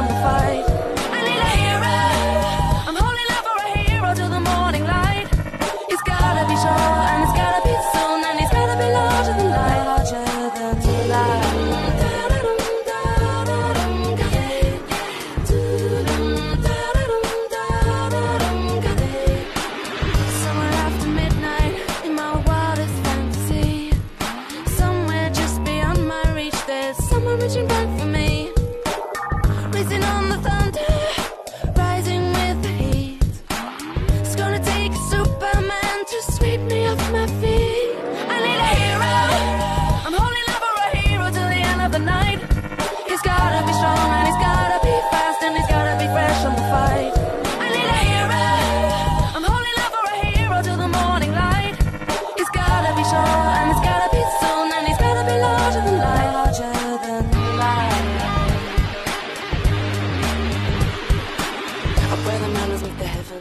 I need a hero. I'm holding out for a hero till the morning light. He's gotta be and it's gotta be soon, and he's gotta be larger than larger than. where the man meet the heaven.